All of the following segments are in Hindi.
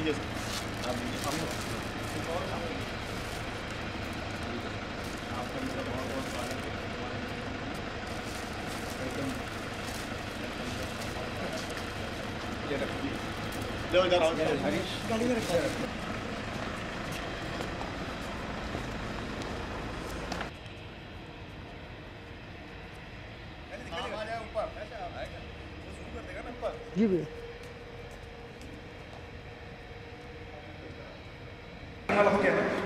लीजिए आप लीजिए आपका मेरा बहुत बहुत स्वागत है वेलकम ये रखिए लो इधर आओ हरीश गाड़ी में la loxo kenn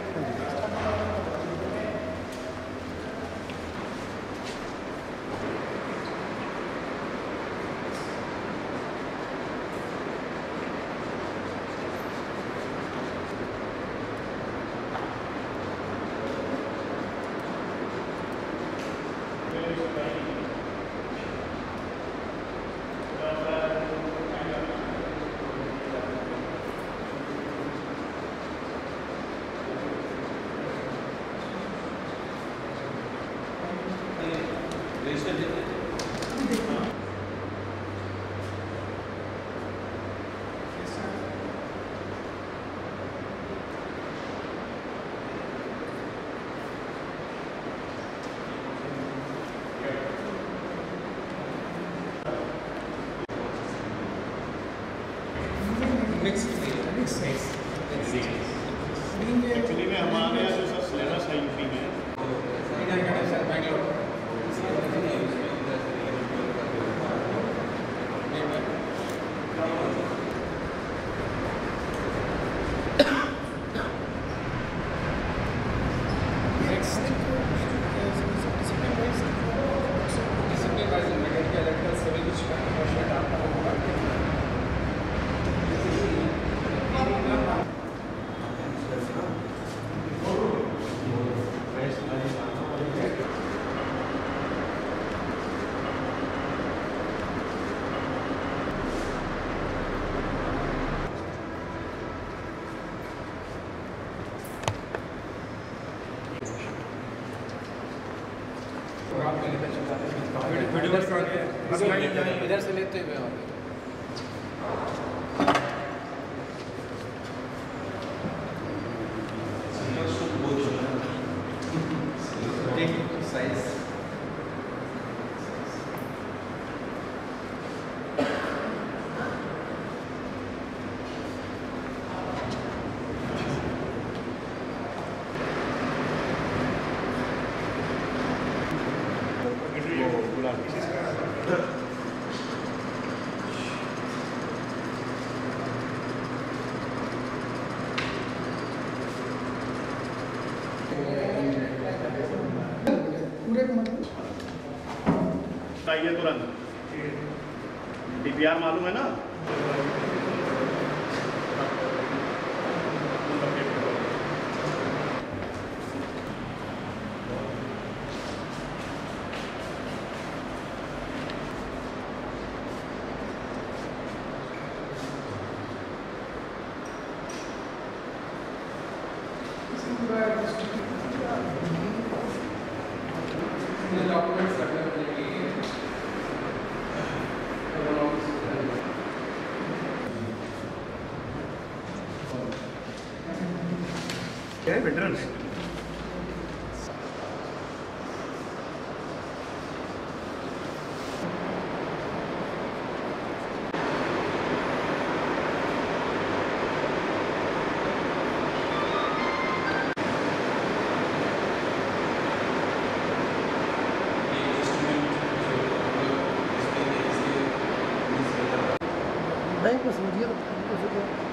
Thank you. रखा है। जी भैया एक्चुअली में हमारे यहाँ जो सर सिलेबस है यूपी में इधर से लेते हुए आओ चाहिए तुरंत। डीपीआर मालूम है ना? क्या वेटरन बैंक में